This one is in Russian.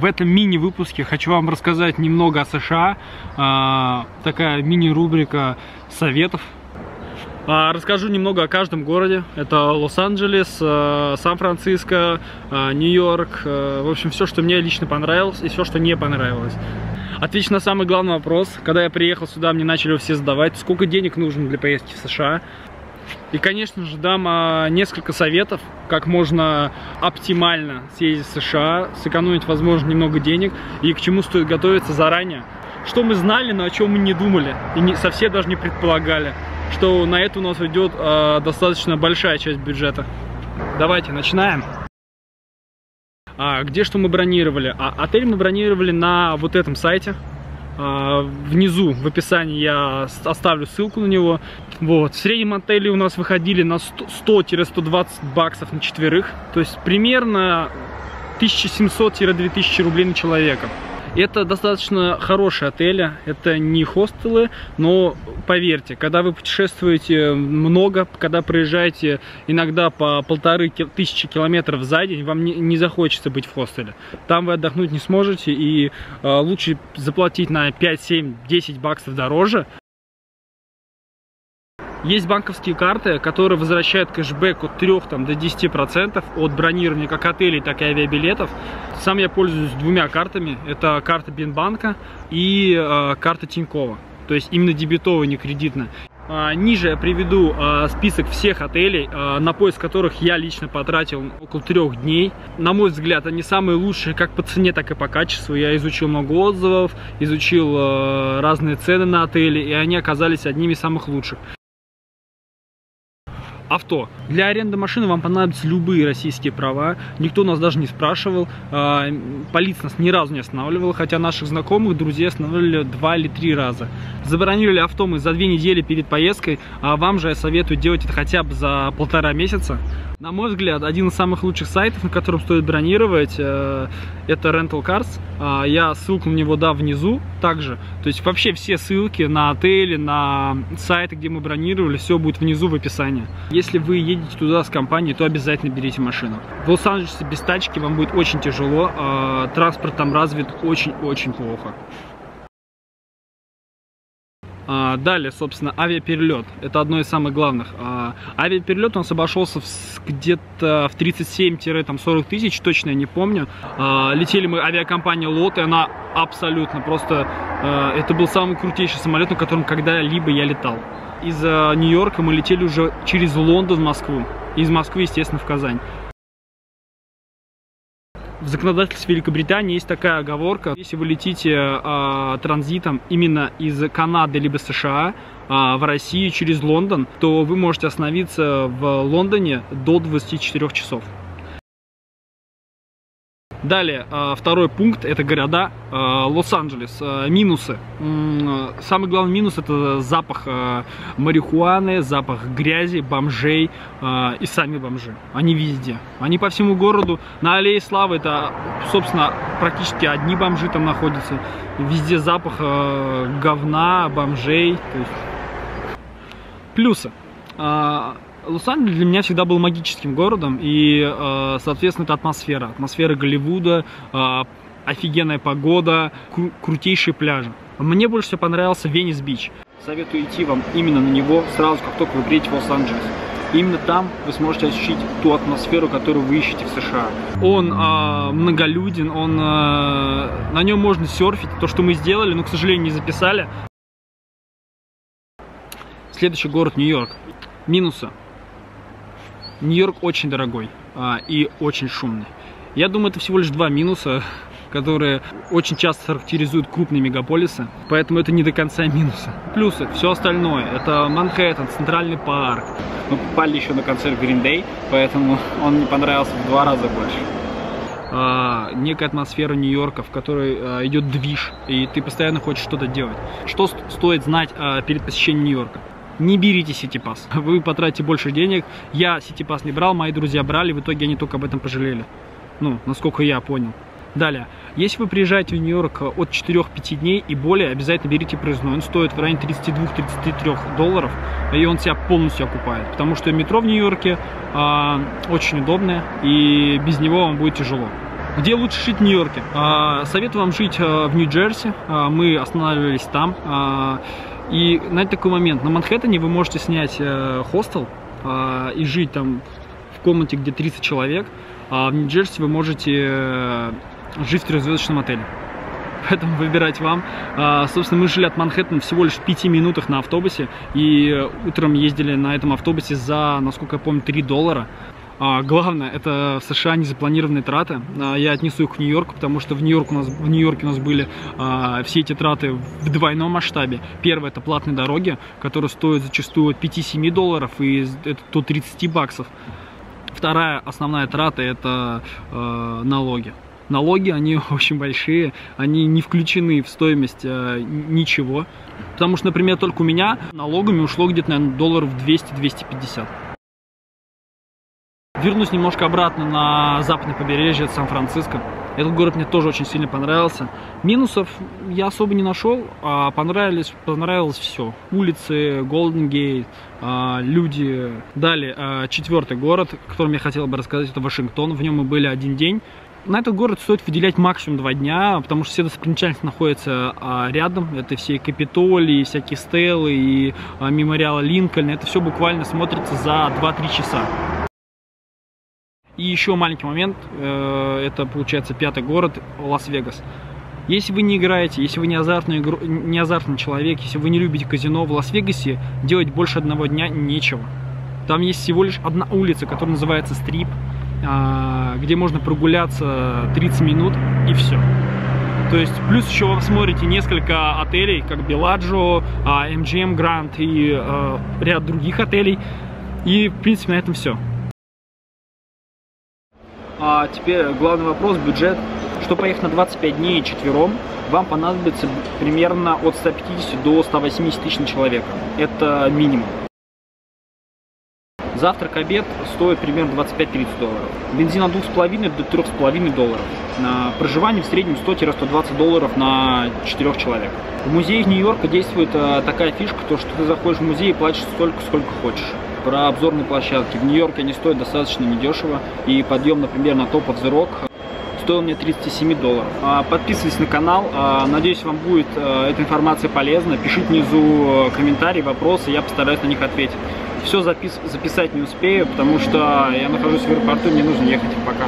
В этом мини-выпуске хочу вам рассказать немного о США. А, такая мини-рубрика советов. А, расскажу немного о каждом городе. Это Лос-Анджелес, а, Сан-Франциско, Нью-Йорк. В общем, все, что мне лично понравилось и все, что не понравилось. Отвечу на самый главный вопрос. Когда я приехал сюда, мне начали все задавать, сколько денег нужно для поездки в США. И, конечно же, дам а, несколько советов, как можно оптимально съездить в США, сэкономить, возможно, немного денег и к чему стоит готовиться заранее. Что мы знали, но о чем мы не думали и не, совсем даже не предполагали, что на это у нас уйдет а, достаточно большая часть бюджета. Давайте, начинаем. А, где что мы бронировали? А, отель мы бронировали на вот этом сайте. А, внизу в описании я оставлю ссылку на него. Вот. В среднем отеле у нас выходили на 100-120 баксов на четверых. То есть примерно 1700-2000 рублей на человека. Это достаточно хорошие отели, это не хостелы, но поверьте, когда вы путешествуете много, когда проезжаете иногда по полторы тысячи километров за день, вам не, не захочется быть в хостеле. Там вы отдохнуть не сможете и э, лучше заплатить на 5, 7, 10 баксов дороже, есть банковские карты, которые возвращают кэшбэк от 3 там, до 10% от бронирования как отелей, так и авиабилетов. Сам я пользуюсь двумя картами. Это карта Бинбанка и э, карта Тинькова. То есть именно дебетовая, не кредитная. А, ниже я приведу а, список всех отелей, а, на поиск которых я лично потратил около трех дней. На мой взгляд, они самые лучшие как по цене, так и по качеству. Я изучил много отзывов, изучил разные цены на отели, и они оказались одними из самых лучших. Авто. Для аренды машины вам понадобятся любые российские права. Никто нас даже не спрашивал. А, полиция нас ни разу не останавливала, хотя наших знакомых, друзей останавливали два или три раза. Забронировали авто мы за две недели перед поездкой, а вам же я советую делать это хотя бы за полтора месяца. На мой взгляд, один из самых лучших сайтов, на котором стоит бронировать, э, это Rental Cars. А, я ссылку на него дам внизу также. То есть вообще все ссылки на отели, на сайты, где мы бронировали, все будет внизу в описании. Если вы едете туда с компанией, то обязательно берите машину. В Лос-Анджелесе без тачки вам будет очень тяжело. А, транспорт там развит очень-очень плохо. А, далее, собственно, авиаперелет. Это одно из самых главных. А, авиаперелет у нас обошелся где-то в 37-40 тысяч, точно я не помню. А, летели мы авиакомпания Лот, и она абсолютно просто... Это был самый крутейший самолет, на котором когда-либо я летал. Из Нью-Йорка мы летели уже через Лондон в Москву. Из Москвы, естественно, в Казань в законодательстве Великобритании есть такая оговорка, если вы летите э, транзитом именно из Канады либо США э, в Россию через Лондон, то вы можете остановиться в Лондоне до 24 часов. Далее, а, второй пункт, это города а, Лос-Анджелес. А, минусы. Самый главный минус это запах марихуаны, запах грязи, бомжей и сами бомжи. Они везде. Они по всему городу. На Аллее Славы это, собственно, практически одни бомжи там находятся. Везде запах говна, бомжей. Плюсы. Лос-Анджелес для меня всегда был магическим городом, и, э, соответственно, это атмосфера. Атмосфера Голливуда, э, офигенная погода, кру крутейшие пляжи. Мне больше всего понравился Венес-Бич. Советую идти вам именно на него сразу, как только вы приедете в Лос-Анджелес. Именно там вы сможете ощутить ту атмосферу, которую вы ищете в США. Он э, многолюден, он, э, на нем можно серфить. То, что мы сделали, но, к сожалению, не записали. Следующий город Нью-Йорк. Минусы. Нью-Йорк очень дорогой а, и очень шумный. Я думаю, это всего лишь два минуса, которые очень часто характеризуют крупные мегаполисы, поэтому это не до конца минусы. Плюсы, все остальное, это Манхэттен, Центральный парк. Мы попали еще на концерт Green Day, поэтому он мне понравился в два раза больше. А, некая атмосфера Нью-Йорка, в которой а, идет движ, и ты постоянно хочешь что-то делать. Что стоит знать а, перед посещением Нью-Йорка? Не берите Ситипас. Вы потратите больше денег. Я Ситипас не брал, мои друзья брали, в итоге они только об этом пожалели. Ну, насколько я понял. Далее, если вы приезжаете в Нью-Йорк от 4-5 дней и более, обязательно берите проездной. Он стоит в районе 32-33 долларов, и он себя полностью окупает. Потому что метро в Нью-Йорке э, очень удобное, и без него вам будет тяжело. Где лучше жить в Нью-Йорке? А, советую вам жить а, в Нью-Джерси. А, мы останавливались там. И, знаете, такой момент. На Манхэттене вы можете снять э, хостел и жить там в комнате, где 30 человек. А в Нью-Джерси вы можете э, жить в трехзвездочном отеле. Поэтому выбирать вам. собственно, мы жили от Манхэттена всего лишь в 5 минутах на автобусе. И утром ездили на этом автобусе за, насколько я помню, 3 доллара. А, главное, это в США незапланированные траты. А, я отнесу их в Нью-Йорк, потому что в Нью-Йорке у нас, в Нью-Йорке у нас были а, все эти траты в двойном масштабе. Первое, это платные дороги, которые стоят зачастую от 5-7 долларов и это до 30 баксов. Вторая основная трата – это налоги. Налоги, они очень большие, они не включены в стоимость э, ничего. Потому что, например, только у меня налогами ушло где-то, наверное, долларов 200-250. Вернусь немножко обратно на западное побережье Сан-Франциско. Этот город мне тоже очень сильно понравился. Минусов я особо не нашел, а понравились, понравилось все. Улицы, Голден Гейт, а, люди. Далее, а, четвертый город, о котором я хотел бы рассказать, это Вашингтон. В нем мы были один день. На этот город стоит выделять максимум два дня, потому что все достопримечательности находятся а, рядом. Это все и Капитолии, всякие стелы, и мемориалы Линкольна. Это все буквально смотрится за 2-3 часа. И еще маленький момент, э, это получается пятый город, Лас-Вегас. Если вы не играете, если вы не азартный, не азартный человек, если вы не любите казино в Лас-Вегасе, делать больше одного дня нечего. Там есть всего лишь одна улица, которая называется Стрип, а, где можно прогуляться 30 минут и все. То есть, плюс еще вы смотрите несколько отелей, как Беладжо, MGM Grand и э, ряд других отелей. И, в принципе, на этом все. А теперь главный вопрос, бюджет. Чтобы поехать на 25 дней четвером, вам понадобится примерно от 150 до 180 тысяч на человека. Это минимум. Завтрак, обед стоит примерно 25-30 долларов. Бензин от 2,5 до 3,5 долларов. На проживание в среднем 100-120 долларов на 4 человек. В музее Нью-Йорка действует э, такая фишка, то, что ты заходишь в музей и платишь столько, сколько хочешь про обзорные площадки. В Нью-Йорке они стоят достаточно недешево. И подъем, например, на Top of the Rock стоил мне 37 долларов. А, подписывайтесь на канал. А, надеюсь, вам будет э, эта информация полезна. Пишите внизу комментарии, вопросы, я постараюсь на них ответить. Все запис записать не успею, потому что я нахожусь в аэропорту, мне нужно ехать. Пока.